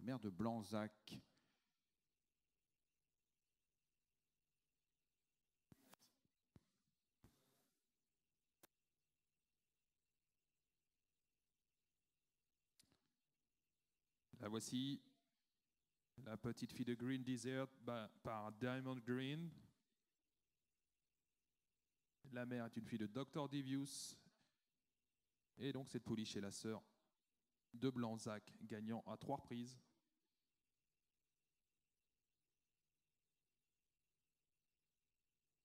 les mers de Blanzac. La voici, la petite fille de Green Desert ben, par Diamond Green. La mère est une fille de Dr. Devious. Et donc cette pouliche est la sœur de Blanzac, gagnant à trois reprises.